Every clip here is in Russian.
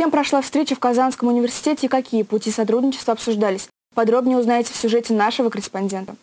кем прошла встреча в Казанском университете и какие пути сотрудничества обсуждались? Подробнее узнаете в сюжете нашего корреспондента.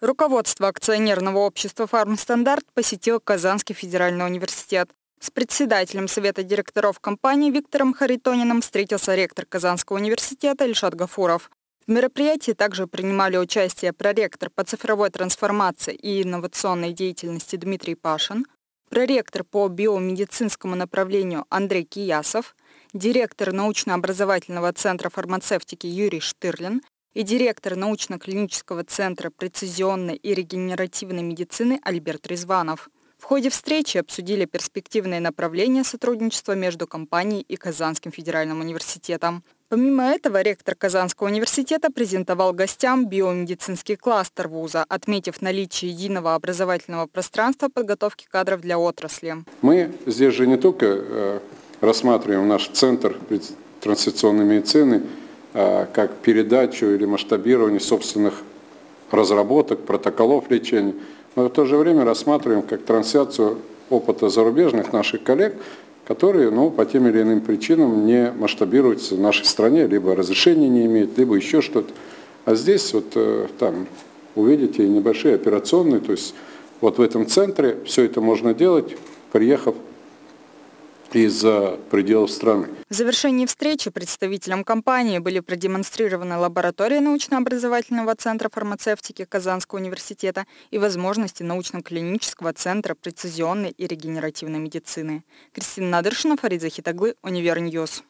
Руководство акционерного общества «Фармстандарт» посетило Казанский федеральный университет. С председателем Совета директоров компании Виктором Харитониным встретился ректор Казанского университета Ильшат Гафуров. В мероприятии также принимали участие проректор по цифровой трансформации и инновационной деятельности Дмитрий Пашин, проректор по биомедицинскому направлению Андрей Киясов, директор научно-образовательного центра фармацевтики Юрий Штырлин и директор научно-клинического центра прецизионной и регенеративной медицины Альберт Резванов. В ходе встречи обсудили перспективные направления сотрудничества между компанией и Казанским федеральным университетом. Помимо этого, ректор Казанского университета презентовал гостям биомедицинский кластер вуза, отметив наличие единого образовательного пространства подготовки кадров для отрасли. Мы здесь же не только э, рассматриваем наш центр трансляционной медицины э, как передачу или масштабирование собственных разработок, протоколов лечения, но в то же время рассматриваем как трансляцию опыта зарубежных наших коллег, которые ну, по тем или иным причинам не масштабируются в нашей стране, либо разрешения не имеют, либо еще что-то. А здесь вот э, там увидите небольшие операционные, то есть вот в этом центре все это можно делать, приехав из-за пределов страны. В завершении встречи представителям компании были продемонстрированы лаборатория научно-образовательного центра фармацевтики Казанского университета и возможности научно-клинического центра прецизионной и регенеративной медицины. Кристина Надыршина, Фарид Захитаглы, Univer News.